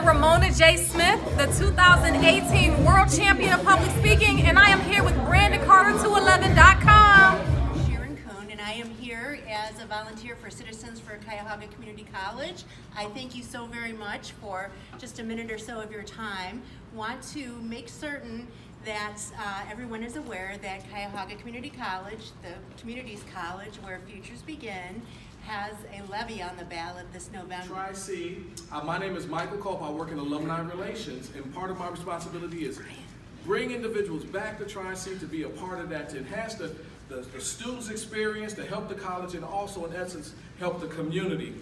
am Ramona J. Smith, the 2018 World Champion of Public Speaking, and I am here with Brandon Carter211.com. Sharon Cohn, and I am here as a volunteer for Citizens for Cuyahoga Community College. I thank you so very much for just a minute or so of your time. Want to make certain that uh, everyone is aware that Cuyahoga Community College, the community's college where futures begin, has a levy on the ballot this November. Tri-C. Uh, my name is Michael Culp. I work in alumni relations, and part of my responsibility is bring individuals back to Tri-C to be a part of that, to enhance the, the, the students' experience, to help the college, and also, in essence, help the community.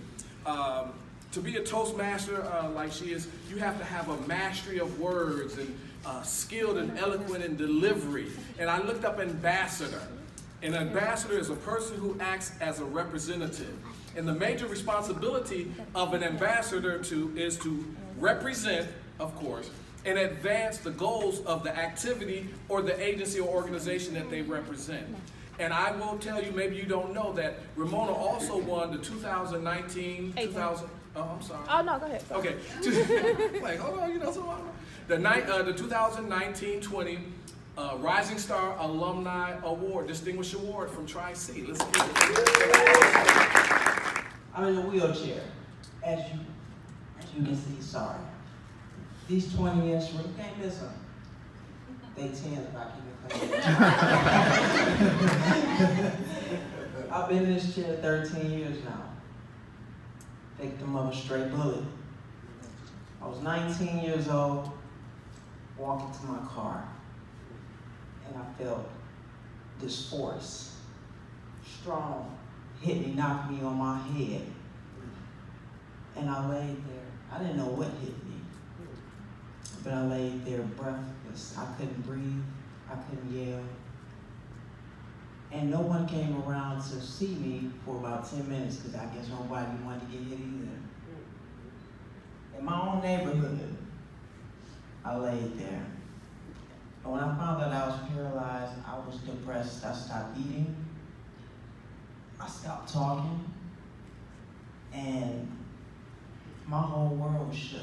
Um, to be a Toastmaster uh, like she is, you have to have a mastery of words and uh, skilled and eloquent in delivery. And I looked up ambassador. An ambassador is a person who acts as a representative. And the major responsibility of an ambassador to, is to represent, of course, and advance the goals of the activity or the agency or organization that they represent. And I will tell you, maybe you don't know that Ramona also won the 2019, 2000, oh, I'm sorry. Oh, no, go ahead. Okay. like, hold on, you know, so the, night, uh, the 2019-20 uh, Rising Star Alumni Award, Distinguished Award from Tri-C. Let's get it. I'm in a wheelchair. As you, as you can see, sorry. These 20 years, you can't miss them. They 10 if I keep it. I've been in this chair 13 years now. Victim of a stray bullet. I was 19 years old, walking to my car and I felt this force, strong, hit me, knocked me on my head. And I laid there. I didn't know what hit me, but I laid there breathless. I couldn't breathe. I couldn't yell. And no one came around to see me for about 10 minutes because I guess nobody wanted to get hit either. In my own neighborhood, I laid there. And when I found that I was paralyzed, I was depressed. I stopped eating. I stopped talking. And my whole world shook.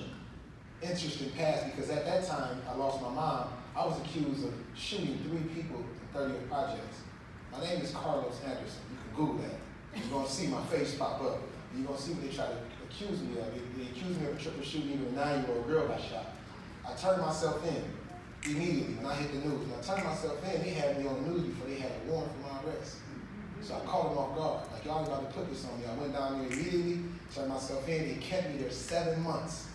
Interesting past because at that time I lost my mom. I was accused of shooting three people in 30 projects. My name is Carlos Anderson. You can Google that. You're gonna see my face pop up. You're gonna see what they try to accuse me of. They, accused me of triple shooting even a nine-year-old girl I shot. I turned myself in immediately when I hit the news. When I turned myself in, they had me on the news before they had a warrant for my arrest. So I caught them off guard. Like, y'all about to put this on me. I went down there immediately, turned myself in. They kept me there seven months.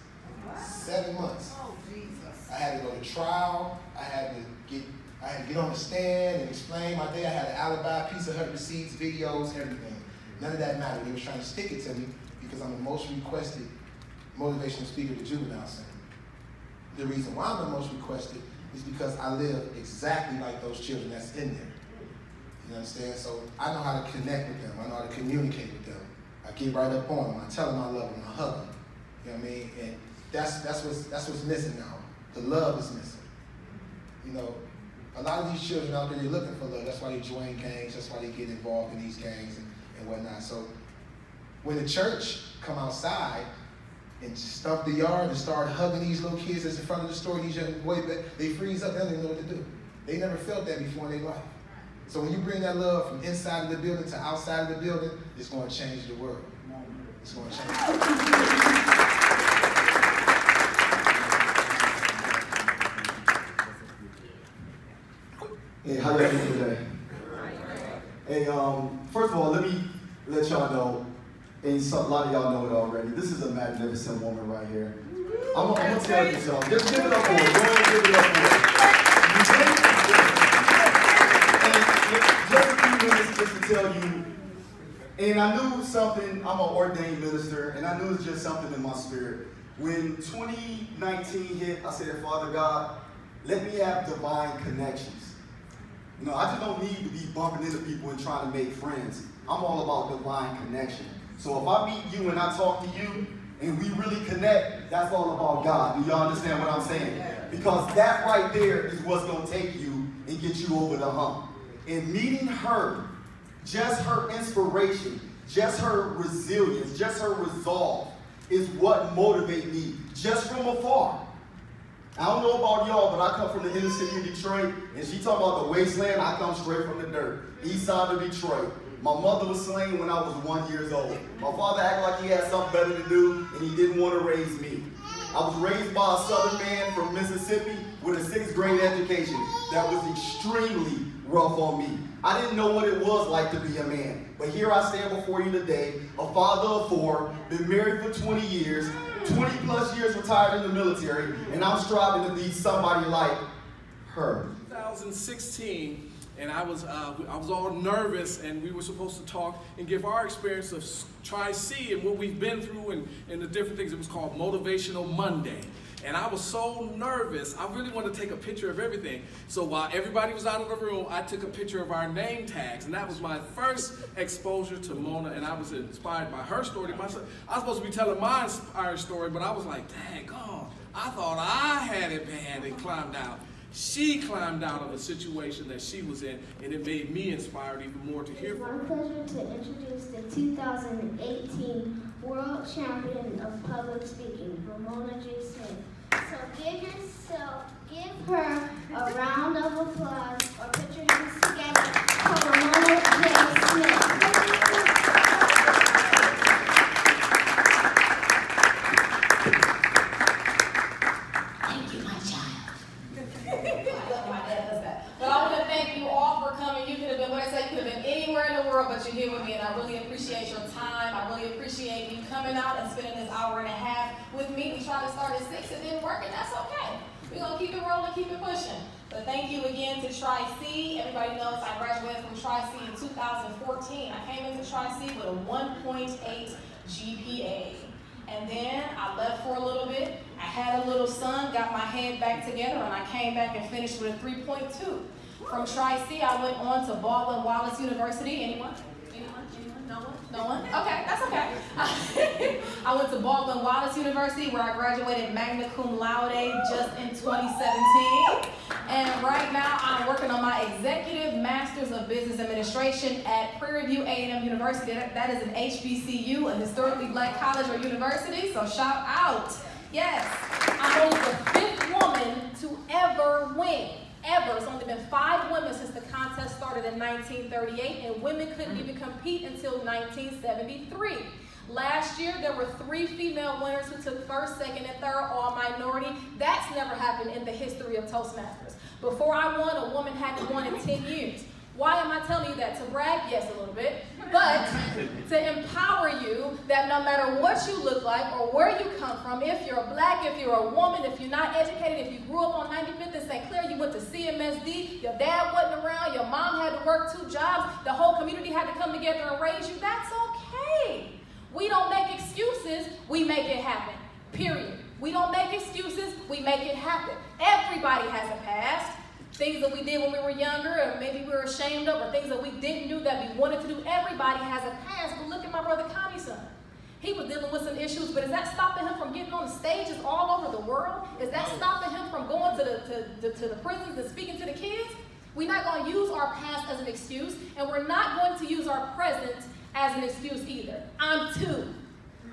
Seven months. Oh, Jesus. I had to go to trial. I had to get I had to get on the stand and explain my day. I had an alibi, piece of her receipts, videos, everything. None of that mattered. They were trying to stick it to me because I'm the most requested motivational speaker to juvenile center. The reason why I'm the most requested is because I live exactly like those children that's in there. You understand? So I know how to connect with them. I know how to communicate with them. I get right up on them. I tell them I love them. I hug them. You know what I mean? And that's that's what's that's what's missing now. The love is missing. You know, a lot of these children out there they're looking for love. That's why they join gangs. That's why they get involved in these gangs and, and whatnot. So when the church come outside and stomp the yard and start hugging these little kids that's in front of the store, these young boys, they freeze up, they don't even know what to do. They never felt that before in their life. So when you bring that love from inside of the building to outside of the building, it's going to change the world. It's going to change. Hey, how you doing today? Hey, um, first of all, let me let y'all know and some, a lot of y'all know it already. This is a magnificent woman right here. I'm, I'm gonna tell you something. Just give it up for her. Go give it up for her. Just a few minutes just to tell you, and I knew something, I'm an ordained minister, and I knew it was just something in my spirit. When 2019 hit, I said, Father God, let me have divine connections. You know, I just don't need to be bumping into people and trying to make friends. I'm all about divine connection. So if I meet you and I talk to you and we really connect, that's all about God. Do y'all understand what I'm saying? Because that right there is what's going to take you and get you over the hump. And meeting her, just her inspiration, just her resilience, just her resolve is what motivates me just from afar. I don't know about y'all, but I come from the inner city of Detroit, and she talking about the wasteland. I come straight from the dirt, east side of Detroit. My mother was slain when I was one years old. My father acted like he had something better to do, and he didn't want to raise me. I was raised by a southern man from Mississippi with a sixth grade education that was extremely rough on me. I didn't know what it was like to be a man. But here I stand before you today, a father of four, been married for 20 years, 20 plus years retired in the military, and I'm striving to be somebody like her. 2016, and I was uh, I was all nervous, and we were supposed to talk and give our experience of Tri-C and what we've been through and, and the different things. It was called Motivational Monday. And I was so nervous. I really wanted to take a picture of everything. So while everybody was out of the room, I took a picture of our name tags. And that was my first exposure to Mona. And I was inspired by her story. I was supposed to be telling my inspired story, but I was like, dang, on. I thought I had it bad and climbed out. She climbed out of a situation that she was in, and it made me inspired even more to hear from her. It's my pleasure to introduce the 2018 World Champion of Public Speaking, Ramona J. Smith. So give yourself, give her a round of applause or put your hands together for Ramona J. Smith. But you're here with me, and I really appreciate your time. I really appreciate you coming out and spending this hour and a half with me. We tried to start at 6, and didn't work, and that's okay. We're going to keep it rolling, keep it pushing. But thank you again to Tri-C. Everybody knows I graduated from Tri-C in 2014. I came into Tri-C with a 1.8 GPA. And then I left for a little bit. I had a little son, got my head back together, and I came back and finished with a 3.2. From Tri-C, I went on to Baldwin Wallace University. Anyone? Anyone? Anyone? No one? No one? Okay, that's okay. I went to Baldwin Wallace University where I graduated magna cum laude just in 2017. And right now I'm working on my Executive Masters of Business Administration at Prairie View A&M University. that is an HBCU, a historically black college or university, so shout out. Yes, I'm only the fifth woman to ever win ever. It's only been five women since the contest started in 1938, and women couldn't even mm. compete until 1973. Last year, there were three female winners who took first, second, and third, all minority. That's never happened in the history of Toastmasters. Before I won, a woman hadn't won in 10 years. Why am I telling you that? To brag? Yes, a little bit. But to empower you that no matter what you look like or where you come from, if you're black, if you're a woman, if you're not educated, if you grew up on 95th and St. Clair, you went to CMSD, your dad wasn't around, your mom had to work two jobs, the whole community had to come together and raise you, that's okay. We don't make excuses, we make it happen. Period. We don't make excuses, we make it happen. Everybody has a past things that we did when we were younger, or maybe we were ashamed of, or things that we didn't do that we wanted to do. Everybody has a past, but look at my brother Connie's son. He was dealing with some issues, but is that stopping him from getting on the stages all over the world? Is that stopping him from going to the, to, to, to the prisons and speaking to the kids? We're not going to use our past as an excuse, and we're not going to use our present as an excuse either. I'm too.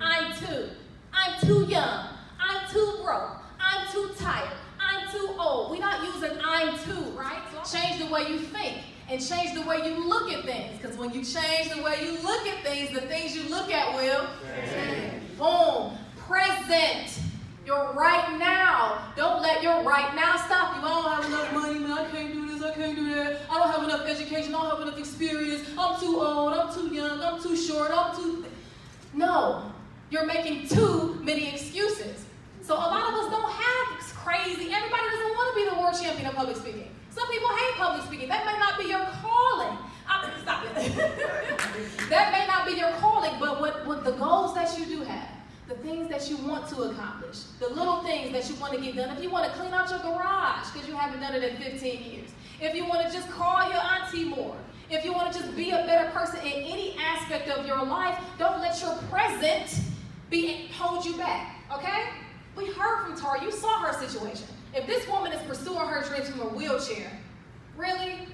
I'm too. I'm too young. I'm too broke. I'm too tired. I'm too old. We're not using I'm too, right? Change the way you think and change the way you look at things. Because when you change the way you look at things, the things you look at will change. Boom. Present. Your right now. Don't let your right now stop you. I don't have enough money, man. I can't do this. I can't do that. I don't have enough education. I don't have enough experience. I'm too old. I'm too young. I'm too short. I'm too. No. You're making too many excuses. So a lot of us don't have crazy. Everybody doesn't want to be the world champion of public speaking. Some people hate public speaking. That may not be your calling. I'm gonna stop it. that may not be your calling, but what, what the goals that you do have, the things that you want to accomplish, the little things that you want to get done. If you want to clean out your garage because you haven't done it in 15 years, if you want to just call your auntie more, if you want to just be a better person in any aspect of your life, don't let your present be hold you back. Okay? We heard from Tara. You saw her situation. If this woman is pursuing her dreams from a wheelchair, really?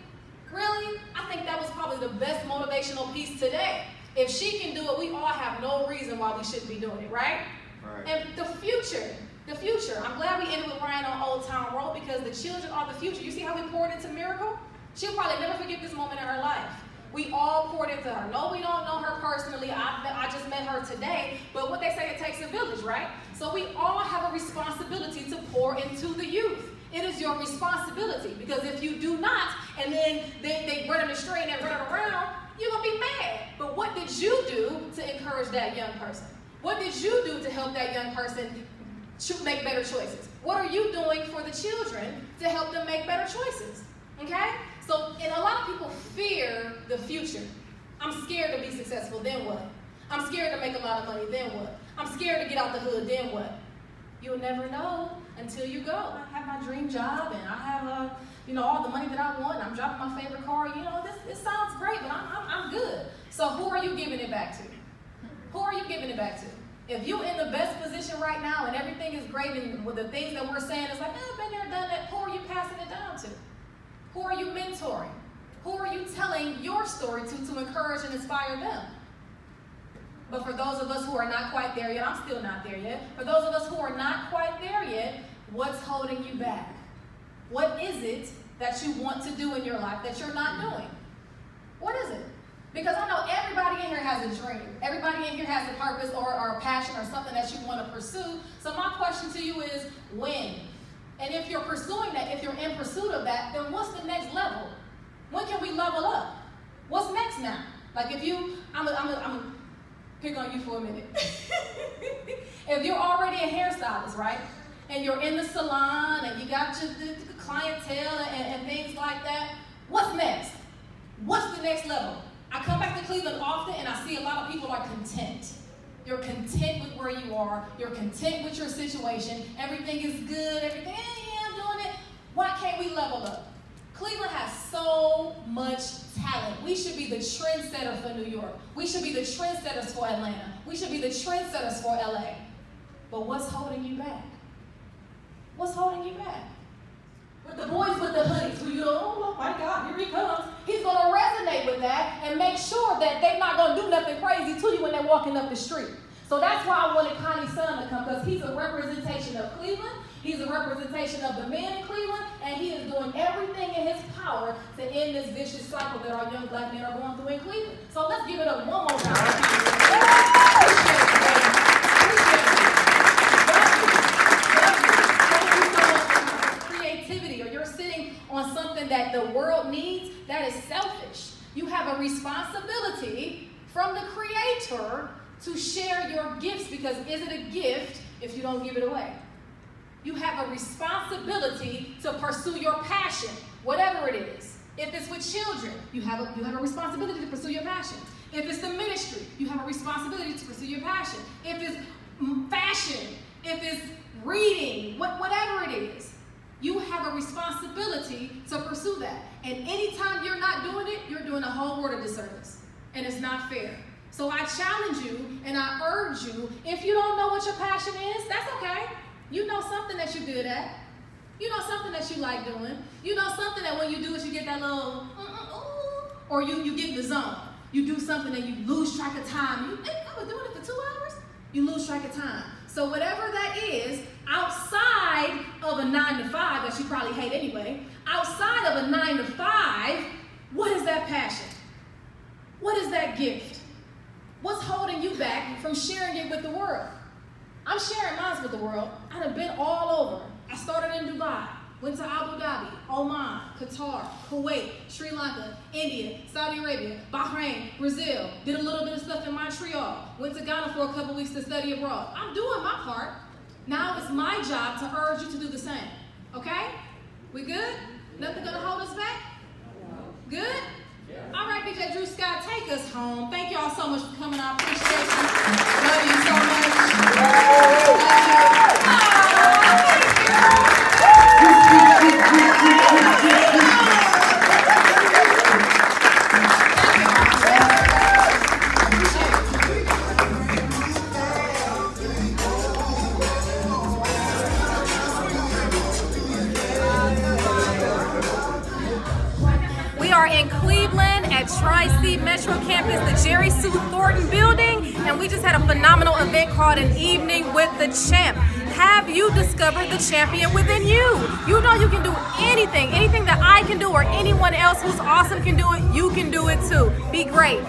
Really? I think that was probably the best motivational piece today. If she can do it, we all have no reason why we shouldn't be doing it, right? right. And the future, the future. I'm glad we ended with Ryan on Old Town Road because the children are the future. You see how we poured into Miracle? She'll probably never forget this moment in her life. We all poured into her. No, we don't know her personally. I, I just met her today. But what they say, it takes a village, right? So we all have a responsibility to pour into the youth. It is your responsibility because if you do not, and then they, they run them astray and they run around, you're going to be mad. But what did you do to encourage that young person? What did you do to help that young person make better choices? What are you doing for the children to help them make better choices? Okay? So, and a lot of people fear the future. I'm scared to be successful, then what? I'm scared to make a lot of money, then what? I'm scared to get out the hood, then what? You'll never know until you go. I have my dream job and I have, uh, you know, all the money that I want. I'm driving my favorite car. You know, this, this sounds great, but I'm, I'm, I'm good. So who are you giving it back to? Who are you giving it back to? If you're in the best position right now and everything is great and with the things that we're saying, it's like, oh, I've been there, done that, who are you passing it down to? Who are you mentoring? Who are you telling your story to to encourage and inspire them? But for those of us who are not quite there yet, I'm still not there yet. For those of us who are not quite there yet, what's holding you back? What is it that you want to do in your life that you're not doing? What is it? Because I know everybody in here has a dream. Everybody in here has a purpose or, or a passion or something that you want to pursue. So my question to you is when? And if you're pursuing that, if you're in pursuit of that, then what's the next level? When can we level up? What's next now? Like if you, I'm gonna pick on you for a minute. if you're already a hairstylist, right? And you're in the salon and you got your the, the clientele and, and things like that, what's next? What's the next level? I come back to Cleveland often and I see a lot of people are content. You're content with where you are. You're content with your situation. Everything is good. Everything, yeah, yeah, I'm doing it. Why can't we level up? Cleveland has so much talent. We should be the trendsetter for New York. We should be the trendsetters for Atlanta. We should be the trendsetters for LA. But what's holding you back? What's holding you back? With the boys with the hoodies, who you go, oh my God, here he comes. He's going to resonate with that and make sure that they're not going to do nothing crazy to you when they're walking up the street. So that's why I wanted Connie's son to come because he's a representation of Cleveland. He's a representation of the men in Cleveland, and he is doing everything in his power to end this vicious cycle that our young black men are going through in Cleveland. So let's give it up one more time. Creativity or you're sitting on something that the world needs, that is selfish. You have a responsibility from the Creator to share your gifts because is it a gift if you don't give it away? You have a responsibility to pursue your passion, whatever it is. If it's with children, you have a, you have a responsibility to pursue your passion. If it's the ministry, you have a responsibility to pursue your passion. If it's fashion, if it's reading, what, whatever it is, you have a responsibility to pursue that. And anytime you're not doing it, you're doing a whole world of disservice. And it's not fair. So I challenge you and I urge you, if you don't know what your passion is, that's okay. You know something that you're good at. You know something that you like doing. You know something that when you do it, you get that little, uh, or you, you get in the zone. You do something and you lose track of time. You, hey, I was doing it for two hours. You lose track of time. So whatever that is, outside of a nine to five you probably hate anyway, outside of a nine to five, what is that passion? What is that gift? What's holding you back from sharing it with the world? I'm sharing mine with the world. I've been all over. I started in Dubai. Went to Abu Dhabi, Oman, Qatar, Kuwait, Sri Lanka, India, Saudi Arabia, Bahrain, Brazil. Did a little bit of stuff in Montreal. Went to Ghana for a couple weeks to study abroad. I'm doing my part. Now it's my job to urge you to do the same. Okay? We good? Nothing gonna hold us back? Good? All right, DJ Drew Scott, take us home. Thank y'all so much for coming. I appreciate you. Love you so much. Love you. Tri-C Metro Campus, the Jerry Sue Thornton building, and we just had a phenomenal event called An Evening with the Champ. have you discovered the champion within you? You know you can do anything. Anything that I can do or anyone else who's awesome can do it, you can do it too. Be great.